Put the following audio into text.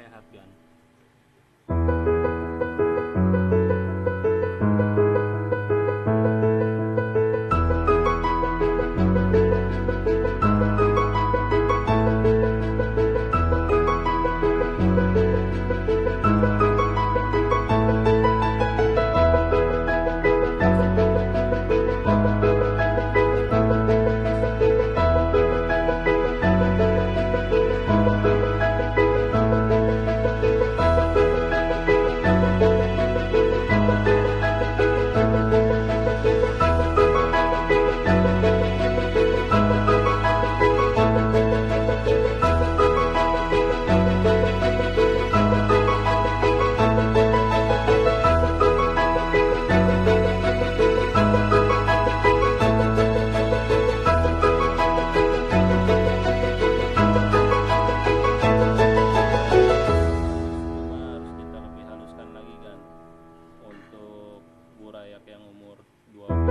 I have gun. You are.